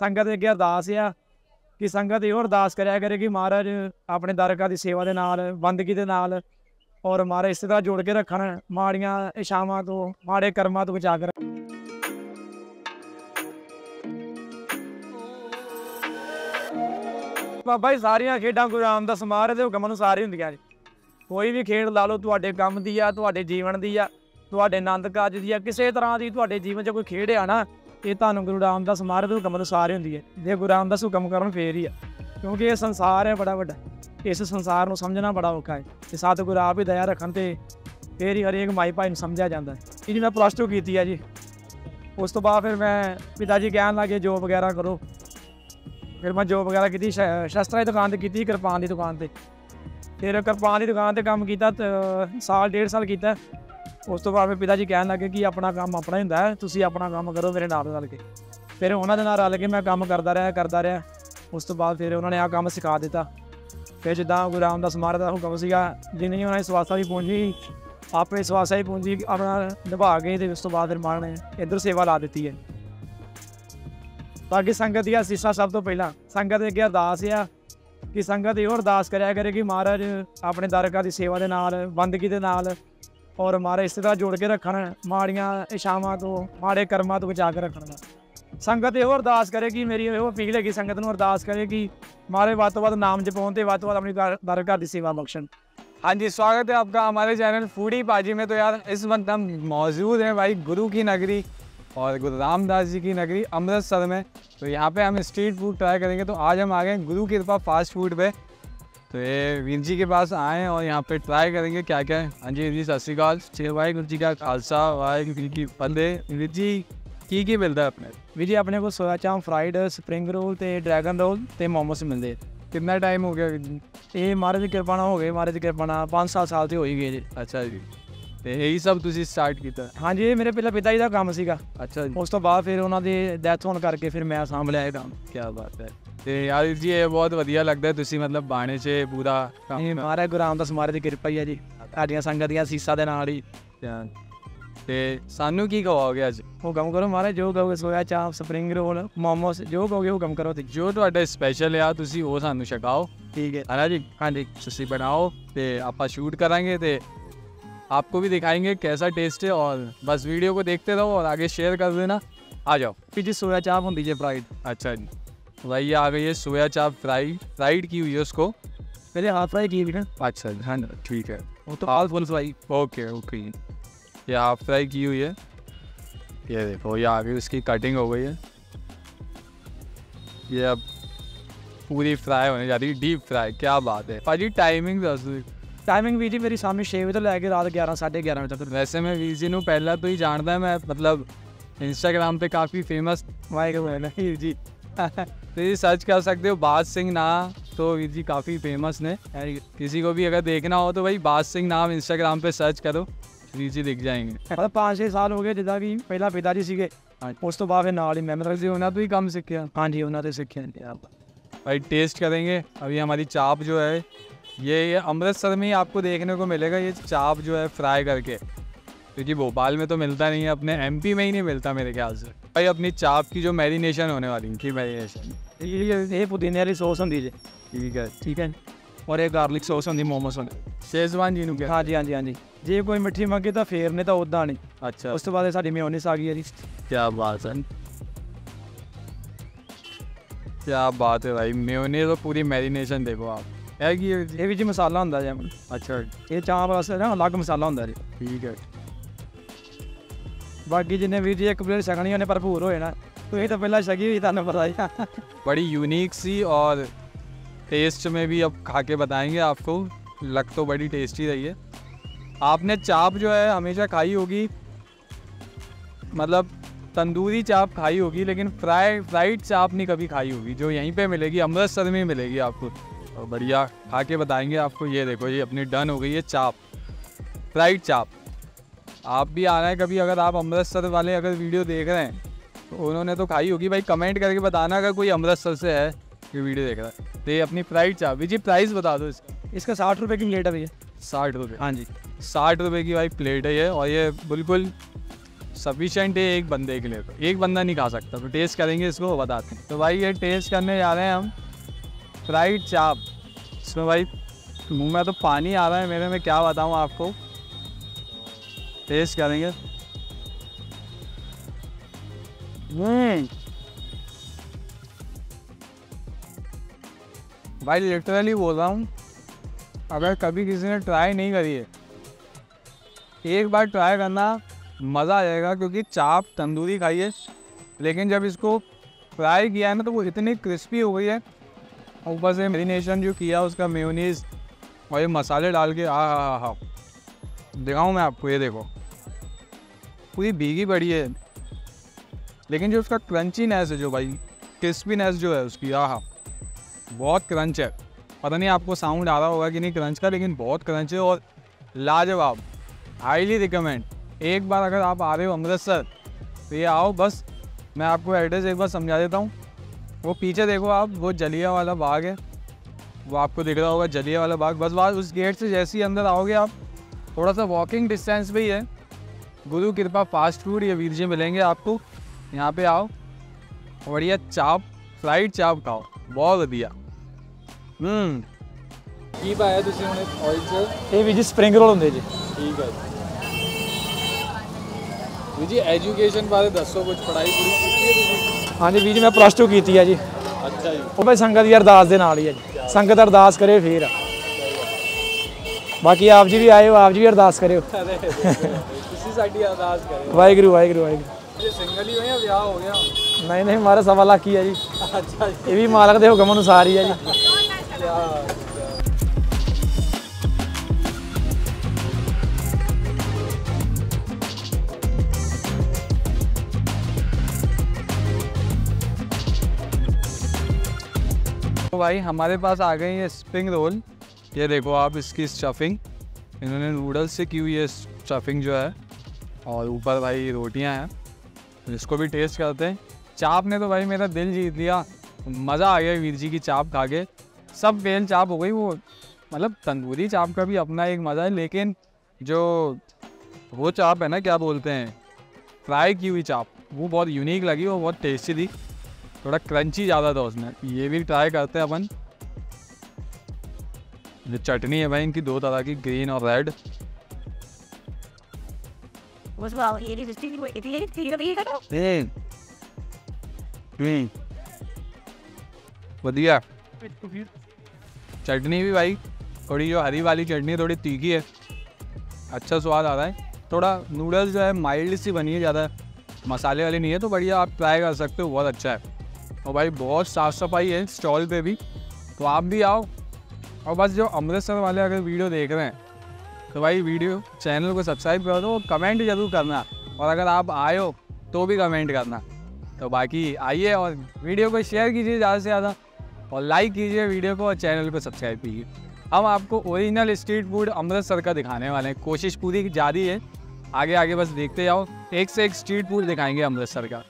ਸੰਗਤ ਦੇ ਅੱਗੇ ਅਰਦਾਸ ਆ ਕਿ ਸੰਗਤ ਇਹੋ ਅਰਦਾਸ ਕਰਿਆ ਕਰੇ ਕਿ ਮਹਾਰਾਜ ਆਪਣੇ ਦਰਗਾਹ ਦੀ ਸੇਵਾ ਦੇ ਨਾਲ, ਬੰਦਗੀ ਦੇ ਨਾਲ ਔਰ ਮਹਾਰਾਜ ਇਸੇ ਤਰ੍ਹਾਂ ਜੋੜ ਕੇ ਰੱਖਣ, ਮਾੜੀਆਂ ਇਸ਼ਾਵਾਂ ਤੋਂ, ਮਾੜੇ ਕਰਮਾਂ ਤੋਂ ਬਚਾ ਕੇ ਬਾਬਾ ਜੀ, ਸਾਰੀਆਂ ਖੇਡਾਂ ਗੁਰੂ ਰਾਮਦਾਸ ਮਹਾਰਾਜ ਦੇ ਹੁਕਮ ਅਨੁਸਾਰ ਹੀ ਹੁੰਦੀਆਂ ਜੀ ਕੋਈ ਵੀ ਖੇਡ ਲਾ ਲਓ, ਤੁਹਾਡੇ ਕੰਮ ਦੀ ਆ, ਤੁਹਾਡੇ ਜੀਵਨ ਦੀ ਆ, ਤੁਹਾਡੇ ਆਨੰਦ ਕਾਰਜ ਦੀ ਆ, ਕਿਸੇ ਤਰ੍ਹਾਂ ਦੀ ਤੁਹਾਡੇ ਜੀਵਨ 'ਚ ਕੋਈ ਖੇਡ ਆ ਨਾ ਇਹ ਤੁਹਾਨੂੰ ਗੁਰੂ ਰਾਮਦਾਸ ਮਹਾਰਾਜ ਦੇ ਹੁਕਮ ਅਨੁਸਾਰ ਹੀ ਹੁੰਦੀ ਹੈ। ਜੇ ਗੁਰੂ ਰਾਮਦਾਸ ਹੁਕਮ ਕਰਨ ਫੇਰ ਹੀ ਆ। ਕਿਉਂਕਿ ਇਹ ਸੰਸਾਰ ਹੈ, ਬੜਾ ਵੱਡਾ। ਇਸ ਸੰਸਾਰ ਨੂੰ ਸਮਝਣਾ ਬੜਾ ਔਖਾ ਹੈ। ਤੇ ਸਤਿਗੁਰੂ ਆਪ ਹੀ ਦਇਆ ਰੱਖਣ ਤੇ ਫੇਰ ਹੀ ਹਰੇਕ ਮਾਈ ਭਾਈ ਨੂੰ ਸਮਝਿਆ ਜਾਂਦਾ ਹੈ। ਇਹ ਜੀ ਮੈਂ ਪਲੱਸ 2 ਕੀਤੀ ਆ ਜੀ। ਉਸ ਤੋਂ ਬਾਅਦ ਫਿਰ ਮੈਂ ਪਿਤਾ ਜੀ ਕਹਿਣ ਲੱਗੇ ਜੋਬ ਵਗੈਰਾ ਕਰੋ। ਫਿਰ ਮੈਂ ਜੋਬ ਵਗੈਰਾ ਕੀਤੀ ਸ਼ਸਤਰਾਂ ਦੀ ਦੁਕਾਨ ਤੇ ਕੀਤੀ, ਕਿਰਪਾਨ ਦੀ ਦੁਕਾਨ ਤੇ। ਫਿਰ ਕਿਰਪਾਨ ਦੀ ਦੁਕਾਨ ਤੇ ਕੰਮ ਕੀਤਾ ਸਾਲ, ਡੇਢ ਸਾਲ ਕੀਤਾ। ਉਸ ਤੋਂ ਬਾਅਦ ਮੇਰੇ ਪਿਤਾ ਜੀ ਕਹਿਣ ਲੱਗੇ ਕਿ ਆਪਣਾ ਕੰਮ ਆਪਣਾ ਹੀ ਹੁੰਦਾ ਹੈ, ਤੁਸੀਂ ਆਪਣਾ ਕੰਮ ਕਰੋ ਮੇਰੇ ਨਾਲ ਰਲ ਕੇ। ਫਿਰ ਉਹਨਾਂ ਦੇ ਨਾਲ ਰਲ ਕੇ ਮੈਂ ਕੰਮ ਕਰਦਾ ਰਿਹਾ ਕਰਦਾ ਰਿਹਾ। ਉਸ ਤੋਂ ਬਾਅਦ ਫਿਰ ਉਹਨਾਂ ਨੇ ਆਹ ਕੰਮ ਸਿਖਾ ਦਿੱਤਾ। ਫਿਰ ਜਿੱਦਾਂ ਗੁਰੂ ਰਾਮਦਾਸ ਮਹਾਰਾਜ ਦਾ ਹੁਕਮ ਸੀਗਾ, ਜਿੰਨੀ ਉਹਨਾਂ ਨੇ ਸਵਾਸਾ ਦੀ ਪੂੰਜੀ ਆਪੇ ਸਵਾਸਾ ਦੀ ਪੂੰਜੀ ਆਪਣਾ ਨਿਭਾ ਕੇ ਤੇ ਉਸ ਤੋਂ ਬਾਅਦ ਫਿਰ ਮਾਨ ਨੇ ਇੱਧਰ ਸੇਵਾ ਲਾ ਦਿੱਤੀ ਹੈ। ਤਾਂ ਕਿ ਸੰਗਤ ਦੀਆਂ ਅਸੀਸਾਂ ਸਭ ਤੋਂ ਪਹਿਲਾਂ, ਸੰਗਤ ਦੇ ਅੱਗੇ ਅਰਦਾਸ ਆ ਕਿ ਸੰਗਤ ਇਹੋ ਅਰਦਾਸ ਕਰਿਆ ਕਰੇ ਕਿ ਮਹਾਰਾਜ ਆਪਣੇ ਦਰਗਾਹ ਦੀ ਸੇਵਾ ਦੇ ਨਾਲ, ਬੰਦਗੀ ਦੇ ਨਾਲ ਔਰ ਮਹਾਰਾਜ ਇਸੇ ਤਰ੍ਹਾਂ ਜੋੜ ਕੇ ਰੱਖਣ ਮਾੜੀਆਂ ਇਸ਼ਾਵਾਂ ਤੋਂ ਮਾੜੇ ਕਰਮਾਂ ਤੋਂ ਬਚਾ ਕੇ ਰੱਖਣ ਦਾ ਸੰਗਤ ਇਹੋ ਅਰਦਾਸ ਕਰੇ ਕਿ ਮੇਰੀ ਇਹੋ ਅਪੀਲ ਹੈ ਕਿ ਸੰਗਤ ਨੂੰ ਅਰਦਾਸ ਕਰੇ ਕਿ ਮਹਾਰਾਜ ਵੱਧ ਤੋਂ ਵੱਧ ਨਾਮ ਜਪਾਉਣ ਤੇ ਵੱਧ ਤੋਂ ਵੱਧ ਆਪਣੀ ਦਰ- ਦਰਗਾਹ ਦੀ ਸੇਵਾ ਬਖਸ਼ਣ हाँ जी स्वागत है आपका हमारे चैनल फूडी पाजी में तो यार इस वक्त हम मौजूद हैं भाई गुरु की नगरी और गुरु रामदास जी की नगरी अमृतसर में तो यहाँ पे हम स्ट्रीट फूड ट्राई करेंगे तो आज हम आ गए हैं गुरु कृपा फास्ट फूड पे तो ये वीर जी के पास आए हैं और यहाँ पे ट्राई करेंगे क्या क्या है हाँ जी वीर जी सत श्रीकाल श्री वाहिगुरु जी का खालसा वाहिगुरु जी की फतेह वीर जी की की मिलता है अपने ਵੀ ਜੀ ਆਪਣੇ ਕੋਲ soya chaap fried spring roll ਤੇ ਡਰੈਗਨ ਰੋਲ ਤੇ ਮੋਮੋਸ ਮਿਲਦੇ ਆ। कितना टाइम हो गया वीर जी ਇਹ ਮਹਾਰਾਜ ਦੀ ਕਿਰਪਾ ਨਾਲ ਹੋ ਗਏ ਮਹਾਰਾਜ ਦੀ ਕਿਰਪਾ ਨਾਲ 5-7 ਸਾਲ ਤੇ ਹੋ ਹੀ ਗਏ ਜੀ अच्छा जी ਤੇ ਇਹੀ ਸਭ ਤੁਸੀਂ ਸਟਾਰਟ ਕੀਤਾ? ਹਾਂਜੀ ਇਹ ਮੇਰੇ ਪਹਿਲਾਂ ਪਿਤਾ ਜੀ ਦਾ ਕੰਮ ਸੀਗਾ। ਅੱਛਾ ਜੀ। ਉਸ ਤੋਂ ਬਾਅਦ ਫਿਰ ਉਹਨਾਂ ਦੇ ਡੈਥ ਹੋਣ ਕਰਕੇ ਫਿਰ ਮੈਂ ਸੰਭ ਲਿਆ ਇਹ ਕੰਮ। ਕੀ ਬਾਤ ਹੈ। ਤੇ ਯਾਰ ਜੀ ਇਹ ਬਹੁਤ ਵਧੀਆ ਲੱਗਦਾ ਤੁਸੀਂ ਮਤਲਬ ਬਾਣੇ 'ਚ ਪੂਰਾ ਕੰਮ ਇਹ ਮਹਾਰਾ ਗੁਰਾਮ ਦਾਸ ਮਹਾਰਾਜ ਦੀ ਕਿਰਪਾ ਹੀ ਹੈ ਜੀ। ਸਾਡੀਆਂ ਸੰਗਤ ਦੀਆਂ ਸੀਸਾਂ ਦੇ ਨਾਲ ਹੀ। ਤੇ ਸਾਨੂੰ ਕੀ ਕਹੋਗੇ ਅੱਜ? ਹੁਕਮ ਕਰੋ ਮਹਾਰਾਜ ਜੋ ਕਹੋਗੇ soya chaap spring roll momos ਜੋ ਕਹੋਗੇ ਉਹ ਹੁਕਮ ਕਰੋ ਤੇ ਜੋ ਤੁਹਾਡਾ ਸਪੈਸ਼ਲ ਆ ਤੁਸੀਂ ਉਹ ਸਾਨੂੰ ਛਕਾਓ। ਠੀਕ ਹੈ। ਹਾਂ ਜੀ? ਹਾਂਜੀ। ਤੁਸੀਂ ਬਣਾਓ ਤੇ ਆਪਾਂ ਸ਼ੂਟ ਕਰਾਂਗੇ ਤੇ आपको भी दिखाएँगे कैसा टेस्ट है और बस वीडियो को देखते रहो और आगे शेयर कर देना। आ जाओ। पीछे सोया चाप हम दीजिए फ्राइड अच्छा जी। भाई ये आ गई है सोया चाप फ्राई। फ्राइड की हुई है उसको। पहले हाफ़ फ्राई की हुई अच्छा जी हाँ ठीक है। वो तो half full fry okay okay ये हाफ़ फ्राई की हुई है। ये देखो ये आ गई उसकी कटिंग हो गई है। ये अब पूरी फ्राई होने जा रही है डीप फ्राई क्या बात है। भाजी टाइमिंग दस ਟਾਈਮਿੰਗ ਵੀ ਜੀ ਮੇਰੀ ਸ਼ਾਮੀ 6 ਵਜੇ ਤੋਂ ਲੈ ਕੇ ਰਾਤ 11 11:30 ਵਜੇ ਤੱਕ वैसे मैं वीर जी ਨੂੰ ਪਹਿਲਾਂ ਤੋਂ ਹੀ ਜਾਣਦਾ मैं मतलब इंस्टाग्राम पे काफ़ी फेमस ਵਾਹਿਗੁਰੂ ਹੈ ਨਾ ਵੀਰ ਜੀ तो ये सर्च कर सकते हो बाज सिंह ना तो वीर जी काफ़ी फेमस ने किसी को भी अगर देखना हो तो भाई बाज सिंह नाम इंस्टाग्राम पे सर्च करो वीर जी दिख जाएंगे ਮਤਲਬ 5-6 ਸਾਲ ਹੋ ਗਏ ਜਿੱਦਾਂ ਕਿ ਪਹਿਲਾਂ ਪਿਤਾ ਜੀ ਸੀਗੇ ਹਾਂਜੀ। ਉਸ ਤੋਂ ਬਾਅਦ ਫਿਰ ਨਾਲ ਹੀ ਮੈਂ ਮਤਲਬ जी होना तो ही कम सीखे ਹਾਂਜੀ ਉਹਨਾਂ ਤੇ ਸਿੱਖਿਆ ਜੀ ਆਪ भाई टेस्ट करेंगे अभी हमारी चाप जो है ये ये अमृतसर में ही आपको देखने को मिलेगा ये चाप जो है फ्राई करके क्योंकि भोपाल में तो मिलता नहीं है अपने एमपी में ही नहीं मिलता मेरे ख्याल से भाई अपनी चाप की जो मैरिनेशन होने वाली है की मैरिनेशन ਇਹ ਇਹ ਪੁਦੀਨੇ ਵਾਲੀ ਸੌਸ ਹੁੰਦੀ ਜੀ ठीक है ਠੀਕ ਹੈ ਔਰ ਇਹ ਗਾਰਲਿਕ ਸੌਸ ਹੁੰਦੀ ਮੋਮੋਸ ਹੁੰਦੇ शेजवान जी नु क्या ਹਾਂਜੀ ਹਾਂਜੀ ਹਾਂਜੀ ਜੇ ਕੋਈ ਮਿੱਠੀ ਮੰਗੇ ਤਾਂ ਫੇਰ ਨੇ ਤਾਂ ਉਦਾਂ ਨਹੀਂ अच्छा ਉਸ ਤੋਂ ਬਾਅਦ ਇਹ ਸਾਡੀ ਮਿਓਨੀਸ ਆ ਗਈ ਹੈ ਜੀ क्या बात है क्या बात है भाई मेयोनेज तो पूरी मैरिनेशन देखो आप है कि ये- ਇਹ ਵੀ ਜੀ ਮਸਾਲਾ ਹੁੰਦਾ ਜੀ अच्छा ਇਹ ਚਾਂਪ ਵਾਸਤੇ ਨਾ ਅਲੱਗ ਮਸਾਲਾ ਹੁੰਦਾ ਜੀ ठीक है ਬਾਕੀ ਜਿੰਨੇ ਵੀਰ ਜੀ ਇੱਕ ਪਲੇਟ ਛਕਣੀ ਉਹਨੇ ਭਰਪੂਰ ਹੋਏ ਨਾ ਤੁਸੀਂ ਤਾਂ ਪਹਿਲਾਂ ਛਕੀ ਹੋਈ ਤੁਹਾਨੂੰ ਪਤਾ ਹੀ ਆ बड़ी यूनिक सी और टेस्ट में भी अब खा के बताएंगे आपको लग तो बड़ी टेस्टी रही है आपने चाप जो है हमेशा खाई होगी मतलब तंदूरी चाप खाई होगी लेकिन फ्राई फ्राइड चाप नहीं कभी खाई होगी जो यहीं पे मिलेगी अमृतसर में ही मिलेगी आपको। और बढ़िया खा के बताएँगे आपको ये देखो ये अपनी डन हो गई है चाप फ्राइड चाप। आप भी आना है कभी अगर आप अमृतसर वाले अगर वीडियो देख रहे हैं तो उन्होंने तो खाई होगी भाई कमेंट करके बताना अगर कोई अमृतसर से है ये वीडियो देख रहा है। तो ये अपनी फ्राइड चाप जी प्राइस बता दो इसका। इसका साठ रुपये की प्लेट है भैया। साठ रुपये हाँ जी। साठ रुपये की भाई प्लेट है ये और ये बिल्कुल सफिशेंट है एक बंदे के लिए तो। एक बंदा नहीं खा सकता तो टेस्ट करेंगे इसको, बताते हैं। तो भाई ये टेस्ट करने जा रहे हैं हम। फ्राइड चाप इसमें भाई, मुँह में तो पानी आ रहा है मेरे में, क्या बताऊँ आपको। टेस्ट करेंगे। हम्म। भाई लिटरली बोल रहा हूँ, अगर कभी किसी ने ट्राई नहीं करी है, एक बार ट्राई करना मज़ा आ जाएगा क्योंकि चाप तंदूरी खाई है। लेकिन जब इसको फ्राई किया है ना तो वो इतनी क्रिस्पी हो गई है। ऊपर से मेरीनेशन जो किया, उसका मेयोनीज और ये मसाले डाल के आ हा हा दिखाऊँ मैं आपको, ये देखो। पूरी भीगी पड़ी है। लेकिन जो उसका क्रंचीनेस है, जो भाई, क्रिस्पीनेस जो है उसकी आ हा बहुत क्रंच है। पता नहीं आपको साउंड आ रहा होगा कि नहीं क्रंच का, लेकिन बहुत क्रंच है और लाजवाब। Highly recommend. एक बार अगर आप आ रहे हो अमृतसर तो ये आओ बस मैं आपको एड्रेस एक बार समझा देता हूँ वो पीछे देखो आप वो जलिया वाला बाग है वो आपको दिख रहा होगा जलिया वाला बाग बस बात उस गेट से जैसे ही अंदर आओगे आप थोड़ा सा वॉकिंग डिस्टेंस पे ही है गुरु कृपा फास्ट फूड ये वीर जी मिलेंगे आपको यहाँ पे आओ बढ़िया चाप फ्राइड ਚਾਪ ਖਾਓ ਬਹੁਤ ਵਧੀਆ ਹੂੰ ਕੀ ਪਾਇਆ ਤੁਸੀਂ ਹੁਣ ਆਇਲ 'ਚ ਇਹ ਵੀ ਜੀ ਸਪਰਿੰਗ ਰੋਲ ਹੁੰਦੇ ਜੀ ਠੀਕ ਹੈ ਜੀ ਜੀ ਐਜੂਕੇਸ਼ਨ ਬਾਰੇ ਦੱਸੋ ਕੁਝ ਪੜ੍ਹਾਈ ਪੂਰੀ ਕੀਤੀ ਹੈ ਤੁਸੀਂ? ਹਾਂਜੀ ਵੀ ਜੀ ਮੈਂ ਪਲੱਸ 2 ਕੀਤੀ ਆ ਜੀ। ਅੱਛਾ ਜੀ। ਉਹ ਭਾਈ ਸੰਗਤ ਦੀ ਅਰਦਾਸ ਦੇ ਨਾਲ ਹੀ ਆ ਜੀ। ਸੰਗਤ ਅਰਦਾਸ ਕਰੇ ਫੇਰ। ਬਾਕੀ ਆਪ ਜੀ ਵੀ ਆਏ ਹੋ ਆਪ ਜੀ ਵੀ ਅਰਦਾਸ ਕਰਿਓ। ਤੁਸੀਂ ਸਾਡੀ ਅਰਦਾਸ ਕਰਿਓ। ਵਾਹਿਗੁਰੂ ਵਾਹਿਗੁਰੂ ਵਾਹਿਗੁਰੂ। ਜੇ ਸਿੰਗਲ ਹੀ ਹੋਏ ਜਾਂ ਵਿਆਹ ਹੋ ਗਿਆ? ਨਹੀਂ ਨਹੀਂ ਮਾਰਾ ਸਵਾ ਲੱਖ ਹੀ ਆ ਜੀ। ਅੱਛਾ ਜੀ। ਇਹ ਵੀ ਮਾਲਕ ਦੇ ਹੁਕਮ ਅਨੁਸਾਰ ਹੀ ਆ ਜੀ। भाई, हमारे पास आ गई है स्प्रिंग रोल ये देखो आप इसकी स्टफिंग इन्होंने नूडल्स से की हुई है स्टफिंग जो है। और ऊपर भाई रोटियाँ हैं। तो इसको भी टेस्ट करते हैं। चाप ने तो भाई मेरा दिल जीत लिया। मज़ा आ गया वीर जी की चाप खा के। सब बेल चाप हो गई वो। मतलब तंदूरी चाप का भी अपना एक मज़ा है, लेकिन जो वो चाप है ना, क्या बोलते हैं? फ्राई की हुई चाप। वो बहुत यूनिक लगी, वो बहुत टेस्टी थी। थोड़ा क्रंची ज़्यादा था उसमें। ये भी ट्राई करते हैं अपन। ये चटनी है भाई इनकी दो तरह की ग्रीन और रेड बढ़िया। चटनी भी भाई थोड़ी जो हरी वाली चटनी है थोड़ी तीखी है। अच्छा स्वाद आ रहा है। थोड़ा नूडल्स जो है माइल्ड सी बनी है ज़्यादा। मसाले वाली नहीं है तो बढ़िया आप ट्राई कर सकते हो बहुत अच्छा है। और भाई बहुत साफ़ सफ़ाई है स्टॉल पे भी। तो आप भी आओ। और बस जो अमृतसर वाले अगर वीडियो देख रहे हैं तो भाई वीडियो, चैनल को सब्सक्राइब कर दो कमेंट ज़रूर करना। और अगर आप आए हो तो भी कमेंट करना। तो बाकी आइए और वीडियो को शेयर कीजिए ज़्यादा से ज़्यादा और लाइक कीजिए वीडियो को और चैनल को सब्सक्राइब कीजिए। हम आपको ओरिजिनल स्ट्रीट फ़ूड अमृतसर का दिखाने वाले हैं। कोशिश पूरी जारी है। आगे आगे बस देखते जाओ। एक से एक स्ट्रीट फ़ूड दिखाएँगे अमृतसर का।